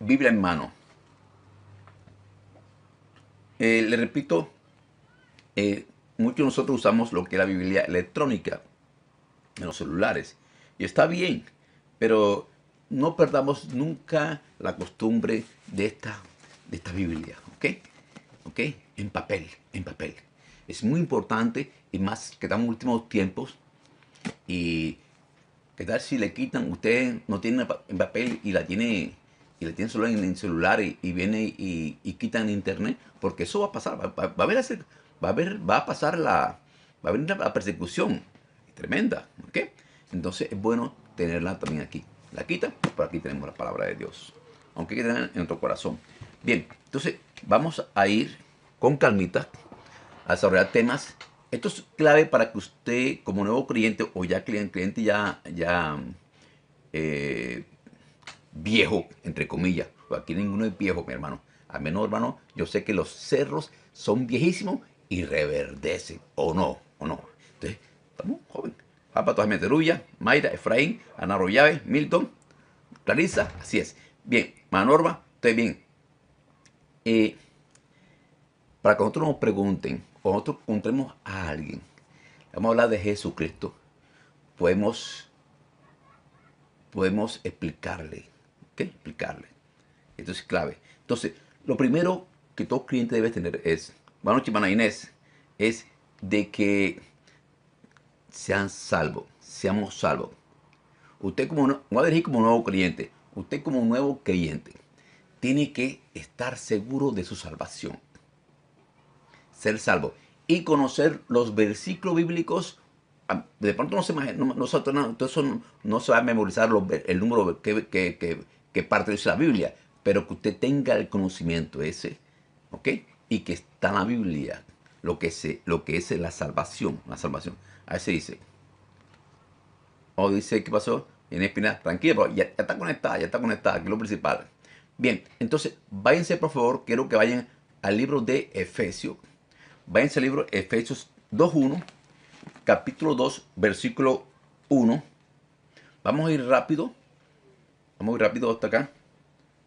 Biblia en mano. Eh, le repito, eh, muchos de nosotros usamos lo que es la Biblia electrónica en los celulares. Y está bien, pero no perdamos nunca la costumbre de esta, de esta Biblia, ¿ok? ¿Ok? En papel, en papel. Es muy importante y más que estamos en últimos tiempos y qué tal si le quitan, usted no tiene en papel y la tiene y la tiene solo en el celular y, viene y, quitan internet, porque eso va a pasar, va, a haber, va a haber, va a pasar la, va a venir la persecución tremenda, ¿ok? Entonces es bueno tenerla también aquí. La quita, por aquí tenemos la palabra de Dios, aunque hay que tener en nuestro corazón. Bien, entonces vamos a ir con calmita a desarrollar temas. Esto es clave para que usted, como nuevo cliente o ya cliente, cliente ya, ya eh, viejo, entre comillas. Aquí ninguno es viejo, mi hermano. Al menos, hermano, yo sé que los cerros son viejísimos y reverdecen. O no, o no. Entonces, estamos jóvenes. Papa Tomás Meterulla, Mayra, Efraín, Ana Rollave, Milton, Clarisa, así es. Bien, Manorma, estoy bien. Eh, para que nosotros nos pregunten, o nosotros encontremos a alguien, vamos a hablar de Jesucristo, podemos, podemos explicarle explicarle. Esto es clave. Entonces, lo primero que todo cliente debe tener es, buenas noches, Inés, es de que sean salvos, seamos salvos. Usted como, voy a decir como nuevo creyente, usted como nuevo creyente, tiene que estar seguro de su salvación. Ser salvo. Y conocer los versículos bíblicos. Ah, de pronto no se, no, no, no, no se va a memorizar el número que parte de la Biblia, pero que usted tenga el conocimiento ese, ¿ok? Y que está en la Biblia lo que, se, lo que es la salvación, la salvación. Ahí se dice. O dice, ¿qué pasó? En espina, tranquilo, ya, ya, está conectada, ya está conectada, que es lo principal. Bien, entonces, váyanse por favor, quiero que vayan al libro de Efesios. Váyanse al libro Efesios 2.1, capítulo 2, versículo 1. Vamos a ir rápido Vamos muy rápido hasta acá.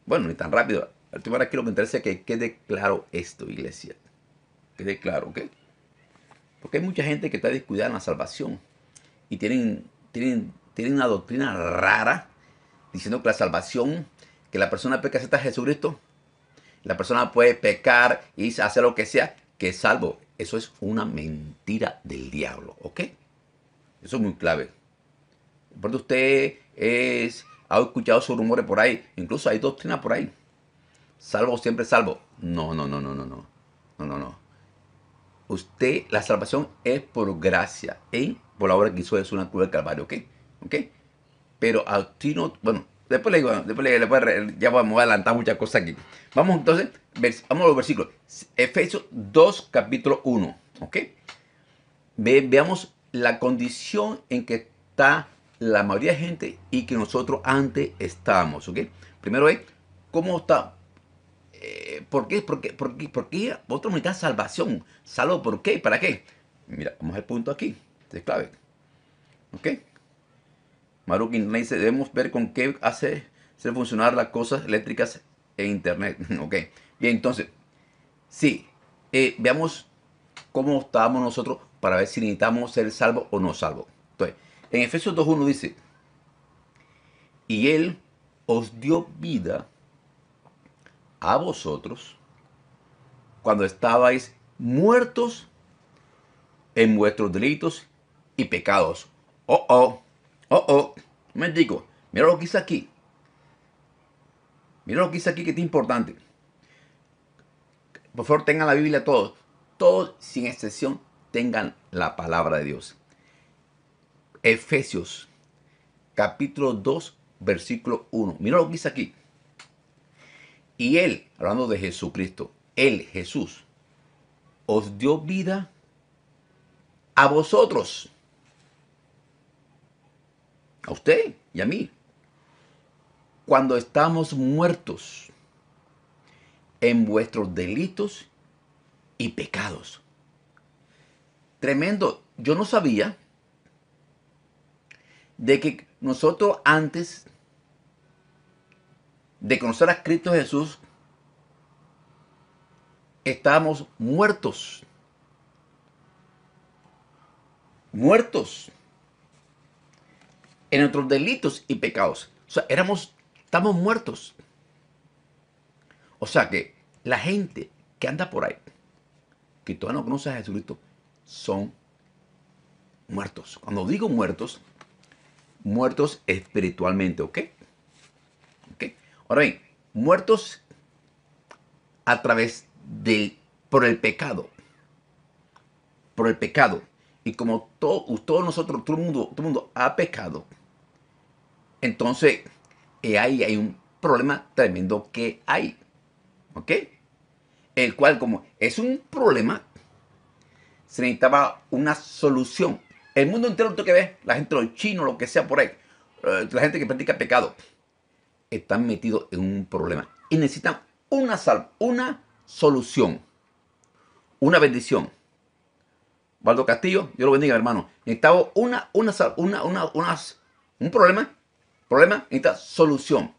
Bueno, ni tan rápido. Al último aquí lo que interesa es que quede claro esto, iglesia. Quede claro, ¿ok? Porque hay mucha gente que está descuidada en la salvación. Y tienen, tienen, tienen una doctrina rara diciendo que la salvación, que la persona peca acepta a Jesucristo, la persona puede pecar y hacer lo que sea, que es salvo. Eso es una mentira del diablo, ¿ok? Eso es muy clave. Por usted es ha escuchado sus rumores por ahí. Incluso hay doctrina por ahí. Salvo siempre salvo. No, no, no, no, no, no. No, no, no. Usted, la salvación es por gracia. ¿eh? Por la obra que hizo Jesús en la cruz del Calvario. ¿Ok? ¿Ok? Pero a ti no. Bueno, después le digo, después le, después, ya vamos a adelantar muchas cosas aquí. Vamos entonces, vamos a los versículos. Efesios 2, capítulo 1. ¿Ok? veamos la condición en que está la mayoría de gente y que nosotros antes estábamos, ¿ok? Primero es, ¿cómo está? Eh, ¿Por qué? ¿Por qué? ¿Por qué? ¿Por qué otra unidad salvación? ¿Salvo por qué? ¿Para qué? Mira, vamos al punto aquí. Es clave. ¿Ok? Maruki dice, debemos ver con qué hace hacer funcionar las cosas eléctricas e internet. ¿Ok? Bien, entonces, sí, eh, veamos cómo estábamos nosotros para ver si necesitamos ser salvos o no salvos. Entonces, en Efesios 2.1 dice, y Él os dio vida a vosotros cuando estabais muertos en vuestros delitos y pecados. Oh, oh, oh, oh. Me digo, mira lo que dice aquí. Mira lo que dice aquí que es importante. Por favor, tengan la Biblia todos. Todos, sin excepción, tengan la palabra de Dios. Efesios capítulo 2, versículo 1. Mira lo que dice aquí. Y Él, hablando de Jesucristo, Él, Jesús, os dio vida a vosotros. A usted y a mí. Cuando estamos muertos en vuestros delitos y pecados. Tremendo. Yo no sabía de que nosotros antes de conocer a Cristo Jesús, estábamos muertos. Muertos en nuestros delitos y pecados. O sea, éramos, estamos muertos. O sea que la gente que anda por ahí, que todavía no conoce a Jesucristo, son muertos. Cuando digo muertos, muertos espiritualmente, ¿ok? ¿Ok? Ahora bien, muertos a través de, por el pecado. Por el pecado. Y como todos nosotros, todo el mundo, todo el mundo ha pecado, entonces ahí hay un problema tremendo que hay. ¿Ok? El cual, como es un problema, se necesitaba una solución. El mundo entero, tú que ves, la gente, los chinos, lo que sea por ahí, eh, la gente que practica pecado, están metidos en un problema y necesitan una, sal, una solución, una bendición. Valdo Castillo, yo lo bendiga, hermano. Necesitaba una, una, una, una, una, un problema, problema, necesita solución.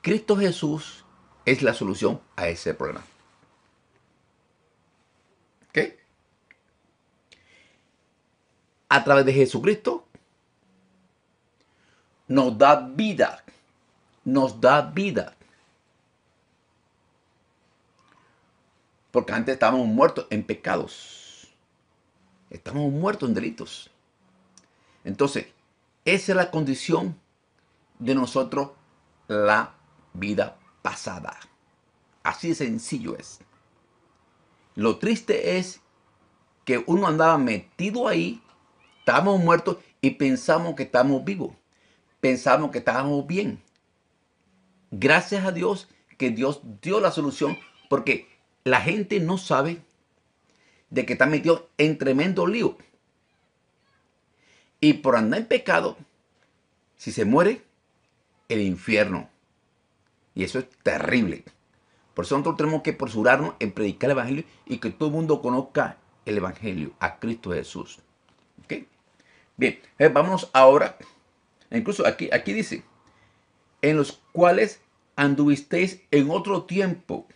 Cristo Jesús es la solución a ese problema. ¿Ok? A través de Jesucristo nos da vida. Nos da vida. Porque antes estábamos muertos en pecados. Estamos muertos en delitos. Entonces, esa es la condición de nosotros la vida pasada. Así de sencillo es. Lo triste es que uno andaba metido ahí, estábamos muertos y pensamos que estamos vivos. Pensamos que estábamos bien. Gracias a Dios que Dios dio la solución porque la gente no sabe de que está metido en tremendo lío. Y por andar en pecado, si se muere, el infierno. Y eso es terrible. Por eso nosotros tenemos que presurarnos en predicar el Evangelio y que todo el mundo conozca el Evangelio, a Cristo Jesús. ¿Ok? Bien, eh, vamos ahora. Incluso aquí, aquí dice, en los cuales anduvisteis en otro tiempo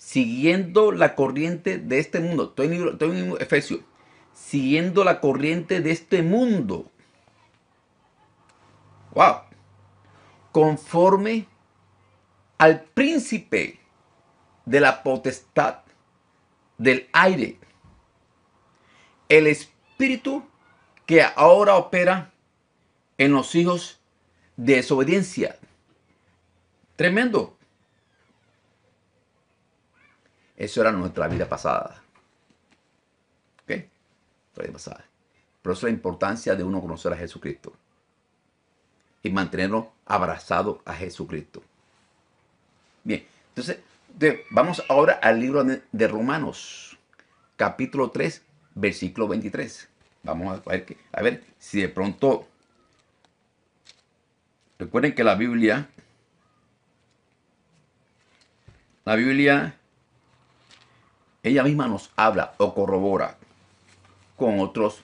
siguiendo la corriente de este mundo. Estoy en, Efesios. Siguiendo la corriente de este mundo. Wow. Conforme al príncipe de la potestad del aire. El espíritu que ahora opera en los hijos de desobediencia. Tremendo. Eso era nuestra vida pasada. ¿Ok? La vida pasada. Por eso la importancia de uno conocer a Jesucristo. Y mantenerlo abrazado a Jesucristo. Bien, entonces vamos ahora al libro de Romanos, capítulo 3, versículo 23. Vamos a ver, que, a ver si de pronto... Recuerden que la Biblia... La Biblia ella misma nos habla o corrobora con otros,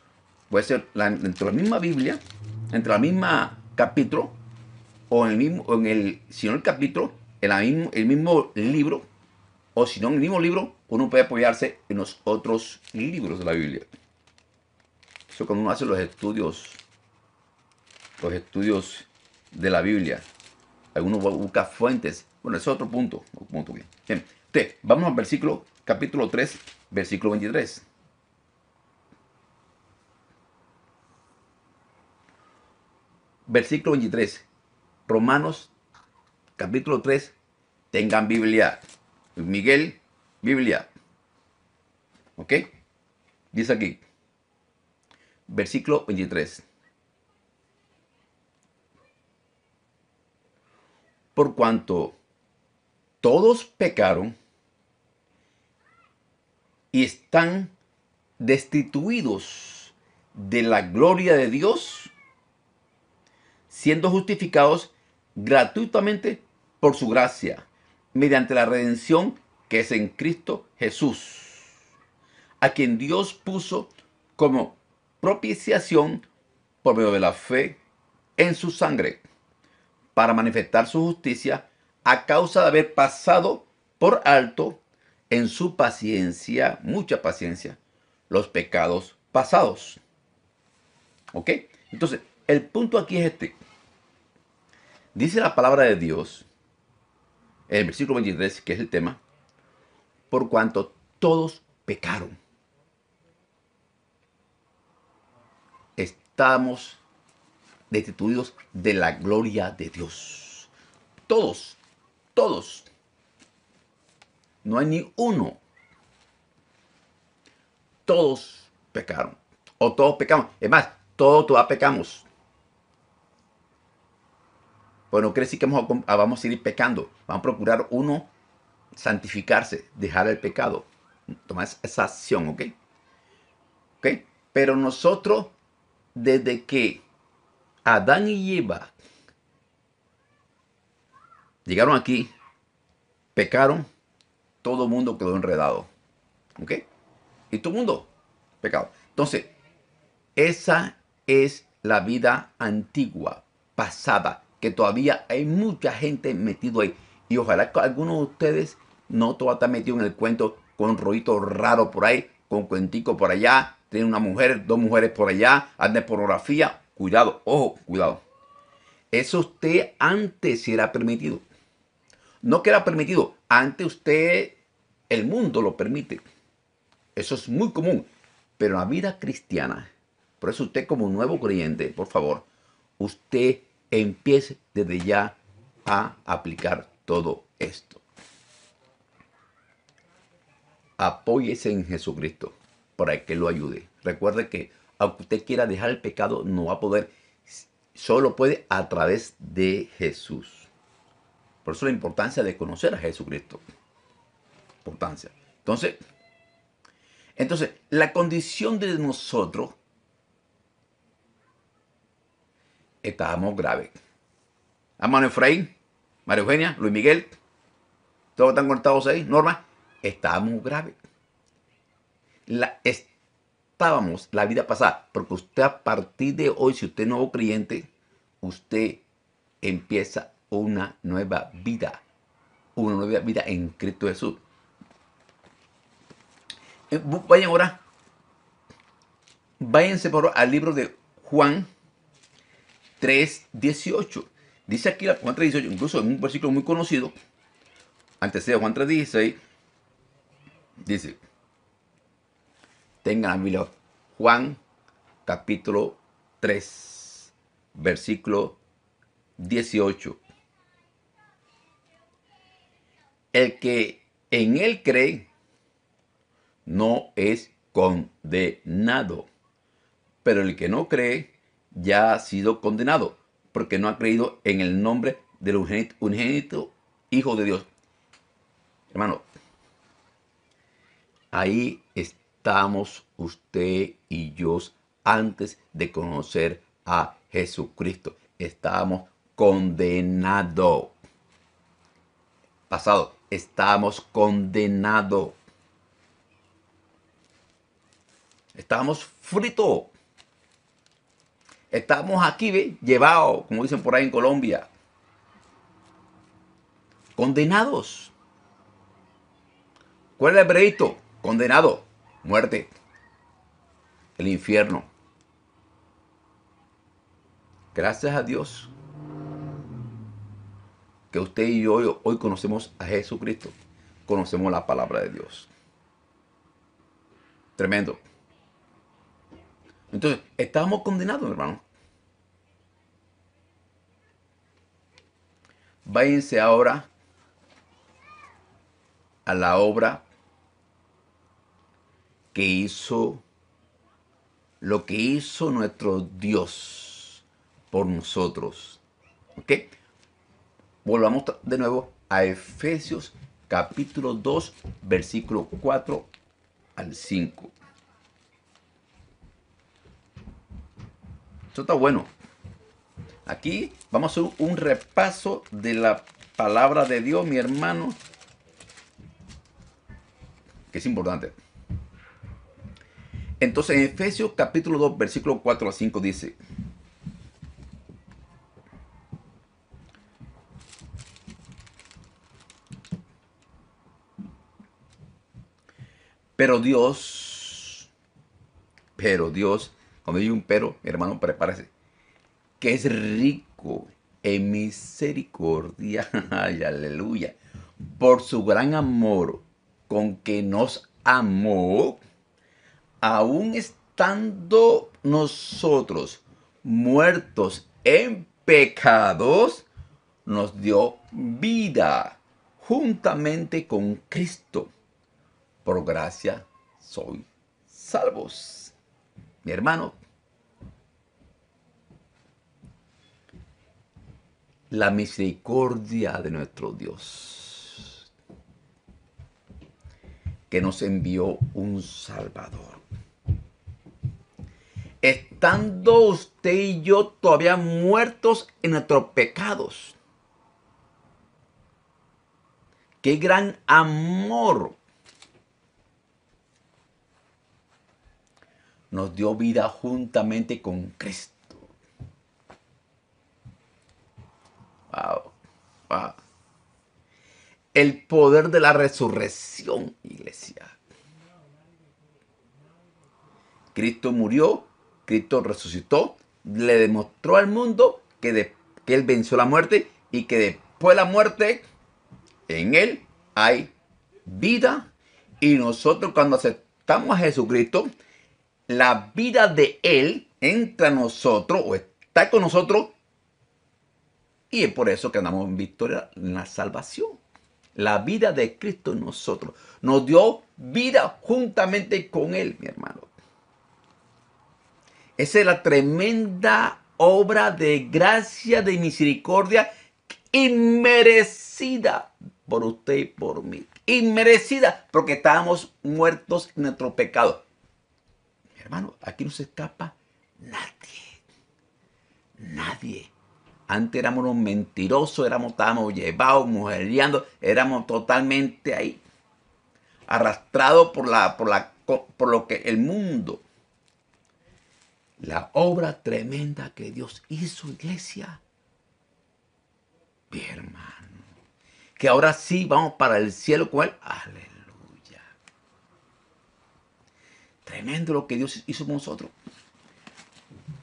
puede ser la, entre la misma Biblia, entre la misma capítulo, o en el mismo, en el, si no el capítulo, en mismo, el mismo libro, o si no en el mismo libro, uno puede apoyarse en los otros libros de la Biblia. Eso cuando uno hace los estudios, los estudios de la Biblia, uno busca fuentes. Bueno, ese es otro punto. punto bien. bien. vamos al versículo capítulo 3, versículo 23. Versículo 23. Romanos, capítulo 3. Tengan Biblia. Miguel, Biblia. ¿Ok? Dice aquí. Versículo 23. Por cuanto todos pecaron y están destituidos de la gloria de Dios, siendo justificados gratuitamente por su gracia, mediante la redención que es en Cristo Jesús, a quien Dios puso como propiciación por medio de la fe en su sangre, para manifestar su justicia a causa de haber pasado por alto en su paciencia, mucha paciencia, los pecados pasados. ¿Ok? Entonces, el punto aquí es este. Dice la palabra de Dios, en el versículo 23, que es el tema, por cuanto todos pecaron. Estamos destituidos de la gloria de Dios. Todos, todos. No hay ni uno. Todos pecaron. O todos pecamos. Es más, todos todavía pecamos. Bueno, quiere decir que vamos a, vamos a ir pecando. Vamos a procurar uno santificarse, dejar el pecado. Tomar esa acción, ¿ok? ¿Ok? Pero nosotros, desde que Adán y Eva llegaron aquí, pecaron, todo el mundo quedó enredado. ¿Ok? Y todo el mundo pecado. Entonces, esa es la vida antigua, pasada, que todavía hay mucha gente metido ahí. Y ojalá que algunos de ustedes no todavía están metidos en el cuento con rollito raro por ahí, con cuentico por allá, tiene una mujer, dos mujeres por allá, anda pornografía. Cuidado, ojo, cuidado. Eso usted antes era permitido. No que era permitido, antes usted, el mundo lo permite. Eso es muy común. Pero en la vida cristiana, por eso usted como nuevo creyente, por favor, usted empiece desde ya a aplicar todo esto. Apóyese en Jesucristo para que lo ayude. Recuerde que aunque usted quiera dejar el pecado, no va a poder. Solo puede a través de Jesús. Por eso la importancia de conocer a Jesucristo. Importancia. Entonces, entonces, la condición de nosotros estábamos graves. Amano Efraín, María Eugenia, Luis Miguel, todos están conectados ahí, Norma, estábamos graves. La, estábamos la vida pasada, porque usted a partir de hoy, si usted es nuevo creyente, usted empieza una nueva vida, una nueva vida en Cristo Jesús. Eh, vayan ahora, váyanse por al libro de Juan 3.18. Dice aquí Juan 3.18, incluso en un versículo muy conocido, antes de Juan 3.16, dice, tengan a Juan capítulo 3, versículo 18. El que en él cree no es condenado, pero el que no cree ya ha sido condenado, porque no ha creído en el nombre del unigénito, Hijo de Dios. Hermano, ahí estamos usted y yo antes de conocer a Jesucristo. Estábamos condenados. Pasado, estamos condenados. Estábamos fritos. Estamos aquí, ¿ve? llevados, como dicen por ahí en Colombia. Condenados. ¿Cuál es el veredicto? Condenado. Muerte. El infierno. Gracias a Dios que usted y yo hoy, conocemos a Jesucristo. Conocemos la palabra de Dios. Tremendo. Entonces, estamos condenados, hermano. Váyanse ahora a la obra que hizo, lo que hizo nuestro Dios por nosotros. ¿Ok? Volvamos de nuevo a Efesios capítulo 2, versículo 4 al 5. Esto está bueno. Aquí vamos a hacer un repaso de la palabra de Dios, mi hermano, que es importante. Entonces en Efesios capítulo 2, versículo 4 a 5 dice, pero Dios, pero Dios, cuando hay un pero, hermano, prepárese, que es rico en misericordia, ay, aleluya, por su gran amor con que nos amó, aún estando nosotros muertos en pecados, nos dio vida juntamente con Cristo. Por gracia soy salvos. Mi hermano, la misericordia de nuestro Dios, que nos envió un Salvador. Estando usted y yo todavía muertos en nuestros pecados. Qué gran amor nos dio vida juntamente con Cristo. El poder de la resurrección, iglesia. Cristo murió, Cristo resucitó, le demostró al mundo que, Él venció la muerte y que después de la muerte, en Él hay vida. Y nosotros cuando aceptamos a Jesucristo, la vida de Él entra a nosotros o está con nosotros y es por eso que andamos en victoria en la salvación. La vida de Cristo en nosotros. Nos dio vida juntamente con Él, mi hermano. Esa es la tremenda obra de gracia, de misericordia, inmerecida por usted y por mí. Inmerecida porque estábamos muertos en nuestro pecado. Hermano, aquí no se escapa nadie. Nadie. Antes éramos unos mentirosos, éramos, estábamos llevados, mujeriando, éramos totalmente ahí, arrastrados por, la, por, la, por lo que el mundo, la obra tremenda que Dios hizo, iglesia. Mi hermano, que ahora sí vamos para el cielo con Él. Aleluya. Tremendo lo que Dios hizo con nosotros.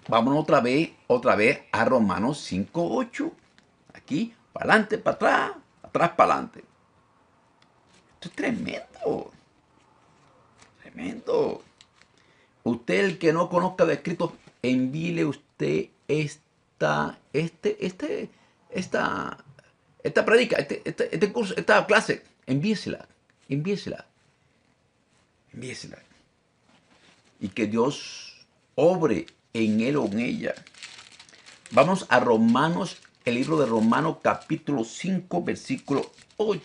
Vámonos otra vez, otra vez a Romanos 5.8. Aquí, para adelante, para atrás, atrás, para adelante. Esto es tremendo. Tremendo. Usted, el que no conozca de escrito, envíele usted esta, este, este, esta, esta predica, este, este, este curso, esta clase. Envíesela, envíesela. Envíesela. Y que Dios obre en él o en ella. Vamos a Romanos, el libro de Romanos capítulo 5, versículo 8.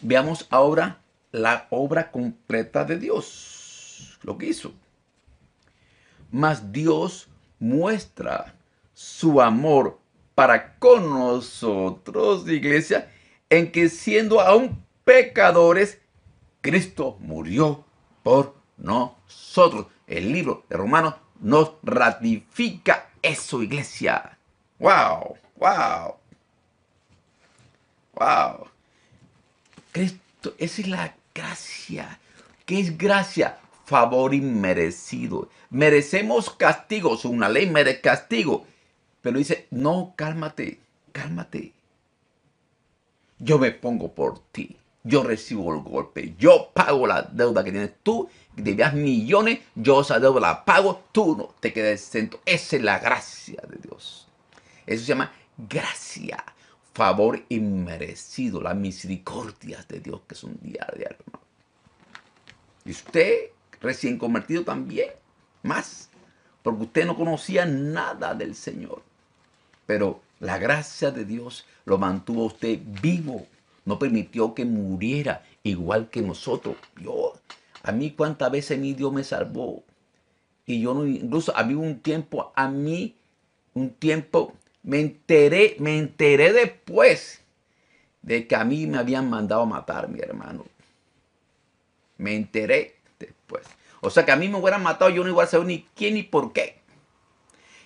Veamos ahora la obra completa de Dios, lo que hizo. Mas Dios muestra su amor para con nosotros, iglesia, en que siendo aún pecadores, Cristo murió por nosotros. El libro de Romanos nos ratifica eso, iglesia. ¡Wow! ¡Wow! ¡Wow! Cristo, esa es la gracia. ¿Qué es gracia? Favor inmerecido. Merecemos castigos, una ley merece castigo. Pero dice, no, cálmate, cálmate. Yo me pongo por ti yo recibo el golpe, yo pago la deuda que tienes tú, debías millones, yo esa deuda la pago, tú no te quedes exento. Esa es la gracia de Dios. Eso se llama gracia, favor inmerecido, las misericordias de Dios que son diarias, hermano. Y usted, recién convertido también, más, porque usted no conocía nada del Señor. Pero la gracia de Dios lo mantuvo usted vivo no permitió que muriera igual que nosotros. Yo, a mí cuántas veces mi Dios me salvó. Y yo no, incluso había un tiempo, a mí, un tiempo, me enteré, me enteré después de que a mí me habían mandado a matar, mi hermano. Me enteré después. O sea que a mí me hubieran matado, yo no igual a ni quién ni por qué.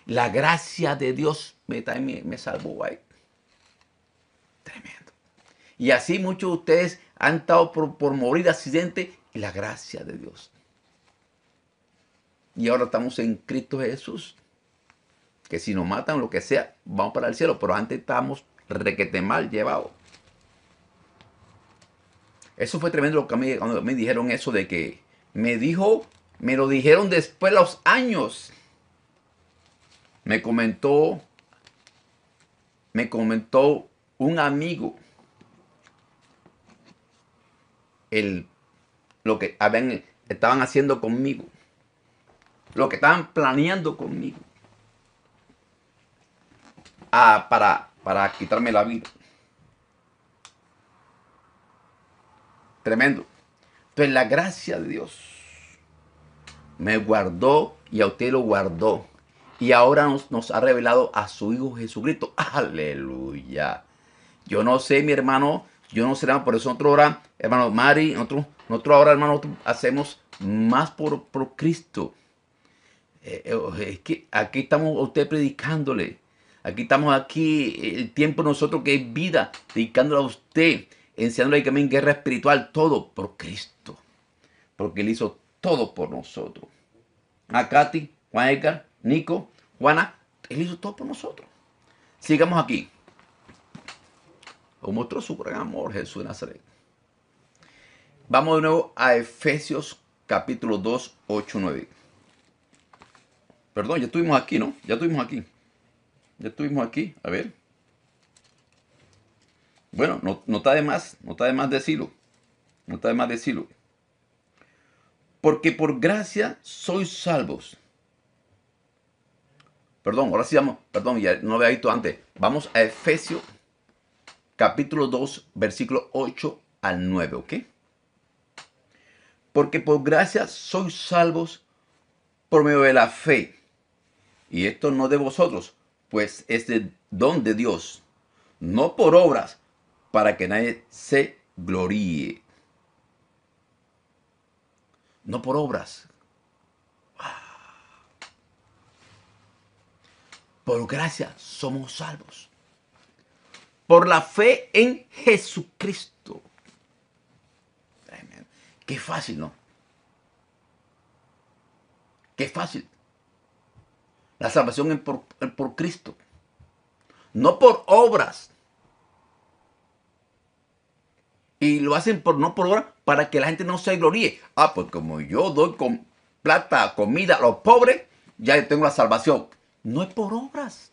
La gracia de Dios me, me, me salvó ahí. Tremendo. Y así muchos de ustedes han estado por, por morir de accidente y la gracia de Dios. Y ahora estamos en Cristo Jesús. Que si nos matan, lo que sea, vamos para el cielo. Pero antes estábamos requete mal llevados. Eso fue tremendo lo que me, cuando me dijeron eso de que me dijo, me lo dijeron después de los años. Me comentó, me comentó un amigo el, lo que habían, estaban haciendo conmigo, lo que estaban planeando conmigo ah, para, para quitarme la vida. Tremendo. Entonces la gracia de Dios me guardó y a usted lo guardó. Y ahora nos, ha revelado a su Hijo Jesucristo. Aleluya. Yo no sé, mi hermano, yo no sé por eso nosotros ahora, hermano Mari, nosotros, nosotros ahora, hermano, hacemos más por, por Cristo. Eh, eh, es que aquí estamos usted predicándole. Aquí estamos aquí, el tiempo nosotros que es vida, dedicándole a usted enseñándole que en guerra espiritual, todo por Cristo. Porque Él hizo todo por nosotros. A Katy, Juan Edgar, Nico, Juana, Él hizo todo por nosotros. Sigamos aquí. Como mostró su gran amor Jesús de Nazaret. Vamos de nuevo a Efesios capítulo 2, 8, 9. Perdón, ya estuvimos aquí, ¿no? Ya estuvimos aquí. Ya estuvimos aquí. A ver. Bueno, no, está de más, no está de más decirlo. No está de más decirlo. Porque por gracia sois salvos. Perdón, ahora sí vamos, perdón, ya no había visto antes. Vamos a Efesios capítulo 2, versículo 8 al 9, ¿ok? Porque por gracia sois salvos por medio de la fe. Y esto no de vosotros, pues es de don de Dios, no por obras, para que nadie se gloríe. No por obras. Por gracia somos salvos. Por la fe en Jesucristo. Qué fácil, ¿no? Qué fácil. La salvación es por, Cristo. No por obras. y lo hacen por no por hora para que la gente no se gloríe. Ah, pues como yo doy con plata, comida a los pobres, ya tengo la salvación. No es por obras.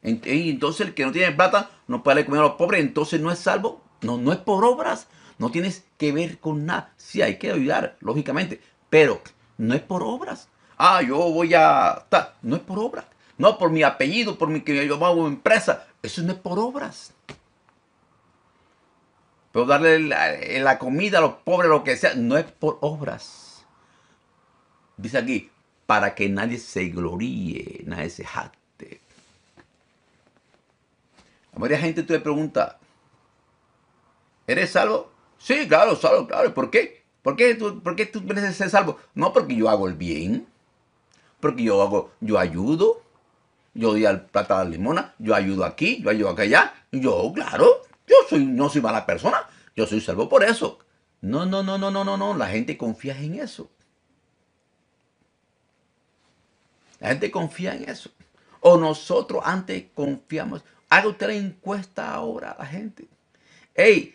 Entonces el que no tiene plata no puede comer a los pobres, entonces no es salvo. No, no es por obras. No tienes que ver con nada. Sí, hay que ayudar, lógicamente, pero no es por obras. Ah, yo voy a... No es por obras. No por mi apellido, por mi que yo hago empresa. Eso no es por obras. Pero darle la, comida a los pobres, lo que sea, no es por obras. Dice aquí, para que nadie se gloríe, nadie se jacte. A varias gente tú le preguntas, ¿eres salvo? Sí, claro, salvo, claro. ¿Por qué? ¿Por qué tú, por qué tú mereces ser salvo? No porque yo hago el bien, porque yo hago, yo ayudo, yo doy al plata a la limona, yo ayudo aquí, yo ayudo allá. Yo, claro, yo soy, no soy mala persona, yo soy salvo por eso. No, no, no, no, no, no, no. La gente confía en eso. La gente confía en eso. O nosotros antes confiamos. Haga usted la encuesta ahora a la gente. Hey,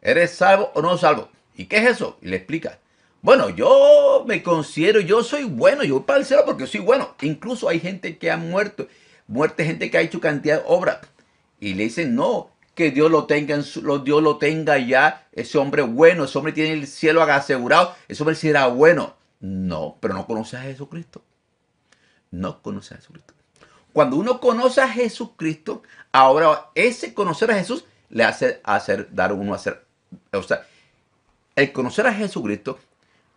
¿eres salvo o no salvo? ¿Y qué es eso? Y le explica. Bueno, yo me considero, yo soy bueno, yo voy para el cielo porque soy bueno. Incluso hay gente que ha muerto, muerte gente que ha hecho cantidad de obras. Y le dicen, no, que Dios lo tenga, en su, Dios lo tenga ya, ese hombre bueno, ese hombre tiene el cielo asegurado, ese hombre será bueno. No, pero no conoce a Jesucristo. No conoce a Jesucristo. Cuando uno conoce a Jesucristo, ahora ese conocer a Jesús le hace hacer, dar uno a hacer. O sea, el conocer a Jesucristo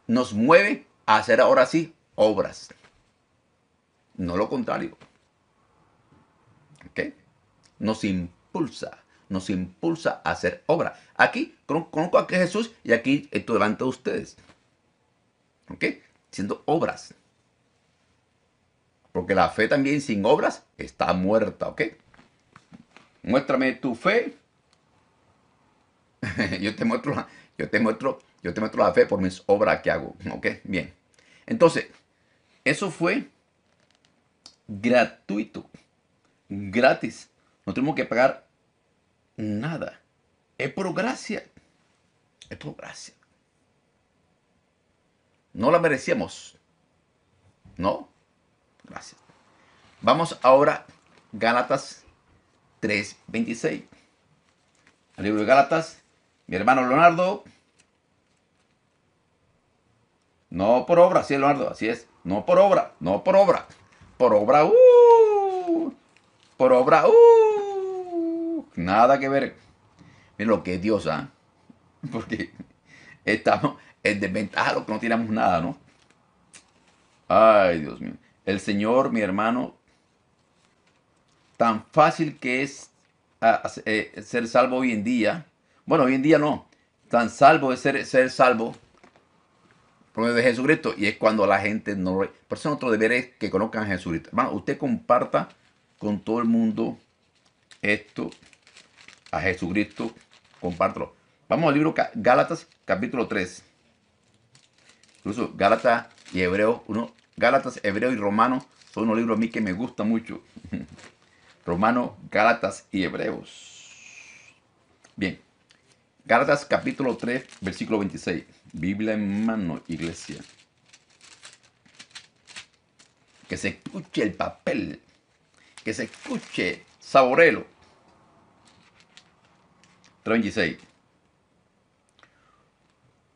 nos mueve a hacer ahora sí obras. No lo contrario. ¿Ok? Nos impulsa nos impulsa a hacer obra. Aquí conozco a Jesús y aquí estoy delante de ustedes. ¿Ok? Siendo obras. Porque la fe también sin obras está muerta, ¿ok? Muéstrame tu fe yo te muestro yo te muestro, yo te muestro la fe por mis obras que hago. ¿Ok? Bien. Entonces, eso fue gratuito, gratis. No tenemos que pagar nada. Es por gracia. Es por gracia. No la merecíamos. No. Gracias. Vamos ahora, Gálatas 3:26. El libro de Gálatas, mi hermano Leonardo. No por obra, sí, Leonardo, así es. No por obra, no por obra. Por obra, uh, por obra, uh, nada que ver. Miren lo que es Dios, ¿ah? Porque estamos en desventaja lo que no tenemos nada, ¿no? Ay, Dios mío. El Señor, mi hermano, tan fácil que es eh, ser salvo hoy en día. Bueno, hoy en día no. Tan salvo es ser, ser salvo de Jesucristo. Y es cuando la gente no... Por eso nuestro deber es que conozcan a Jesucristo. Hermano, usted comparta con todo el mundo esto a Jesucristo. Compártelo. Vamos al libro Gálatas capítulo 3. Incluso Gálatas y Hebreo, uno, Gálatas, Hebreo y Romano son unos libros a mí que me gustan mucho. Romano, Gálatas y Hebreos. Bien. Gálatas capítulo 3, versículo 26. Biblia en mano, iglesia. Que se escuche el papel. Que se escuche saborelo. 326.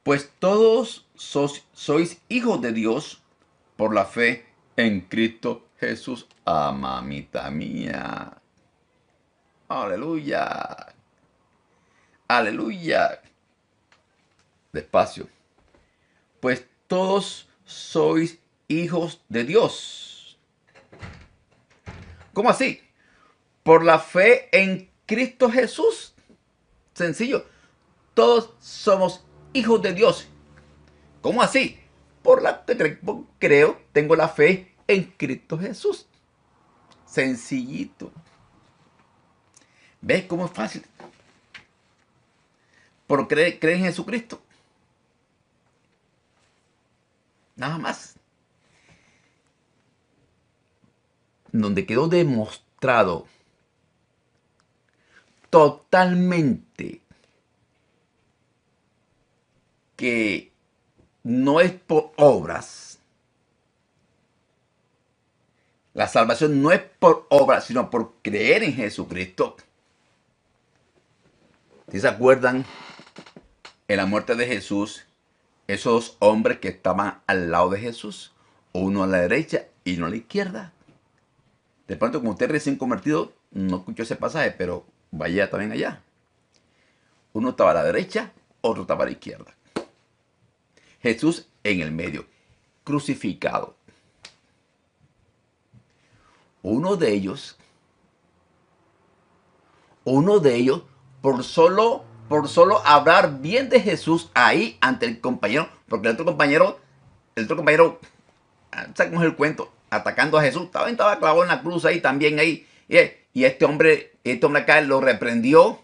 Pues todos sois, hijos de Dios por la fe en Cristo Jesús. Ah, mamita mía. Aleluya. Aleluya. Despacio. Pues todos sois hijos de Dios. ¿Cómo así? Por la fe en Cristo Jesús. Sencillo. Todos somos hijos de Dios. ¿Cómo así? Por la creo, tengo la fe en Cristo Jesús. Sencillito. ¿Ves cómo es fácil? Por creer, en Jesucristo. Nada más. Donde quedó demostrado totalmente que no es por obras. La salvación no es por obras, sino por creer en Jesucristo. Si se acuerdan, en la muerte de Jesús, esos hombres que estaban al lado de Jesús, uno a la derecha y uno a la izquierda. De pronto, como usted recién convertido, no escuchó ese pasaje, pero vaya también allá. Uno estaba a la derecha, otro estaba a la izquierda. Jesús en el medio, crucificado. Uno de ellos, uno de ellos, por solo, por solo hablar bien de Jesús ahí ante el compañero, porque el otro compañero, el otro compañero, sacamos el cuento, atacando a Jesús, estaba, estaba clavado en la cruz ahí también ahí, y, y este hombre, este hombre acá lo reprendió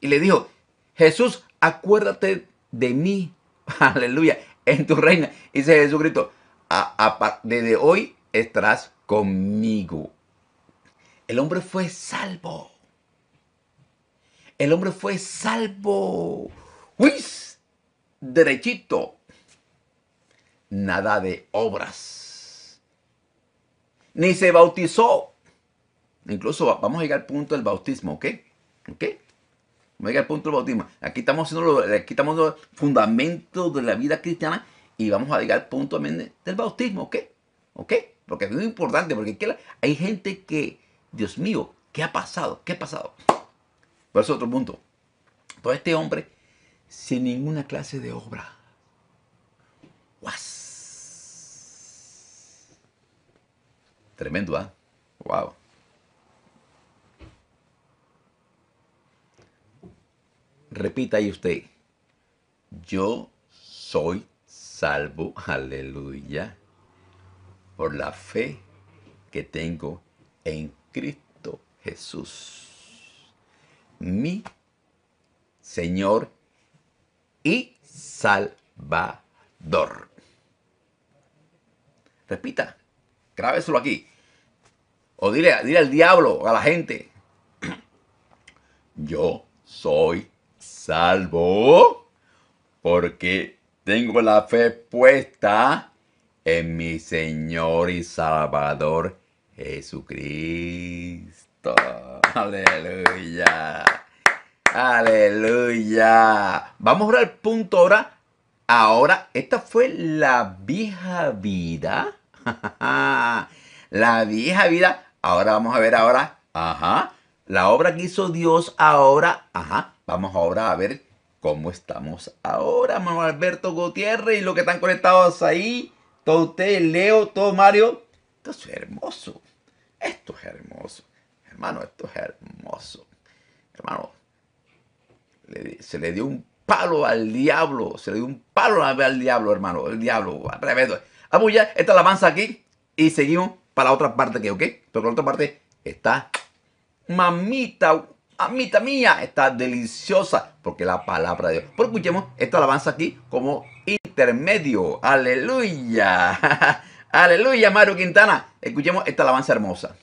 y le dijo, Jesús, acuérdate de mí aleluya, en tu reina. Dice Jesucristo, desde hoy estarás conmigo. El hombre fue salvo. El hombre fue salvo. Uy, derechito. Nada de obras. Ni se bautizó. Incluso vamos a llegar al punto del bautismo, ¿ok? ¿Ok? Venga el punto del bautismo. Aquí estamos haciendo aquí estamos los fundamentos de la vida cristiana y vamos a llegar al punto del bautismo, ¿ok? ¿Ok? Porque es muy importante, porque hay gente que, Dios mío, ¿qué ha pasado? ¿Qué ha pasado? Por eso otro punto. Todo este hombre sin ninguna clase de obra. ¡Guas! Tremendo, ¿ah? ¡Wow! Repita ahí usted. Yo soy salvo, aleluya, por la fe que tengo en Cristo Jesús. Mi Señor y Salvador. Repita, grábeselo aquí. O dile, dile al diablo, a la gente, yo soy salvo porque tengo la fe puesta en mi Señor y Salvador Jesucristo. Aleluya. Aleluya. Vamos al punto ahora. Ahora, esta fue la vieja vida. la vieja vida. Ahora vamos a ver ahora. Ajá. La obra que hizo Dios ahora. Ajá. Vamos ahora a ver cómo estamos ahora, Manuel Alberto Gutiérrez y los que están conectados ahí. Todo usted, Leo, todo Mario. Esto es hermoso. Esto es hermoso. Hermano, esto es hermoso. Hermano, se le dio un palo al diablo. Se le dio un palo al diablo, hermano. El diablo, tremendo. Vamos ya, esta alabanza aquí. Y seguimos para la otra parte que, ¿ok? Pero la otra parte está mamita, mamita mía, está deliciosa. Porque la palabra de Dios. Pero escuchemos esta alabanza aquí como intermedio. Aleluya. Aleluya, Mario Quintana. Escuchemos esta alabanza hermosa.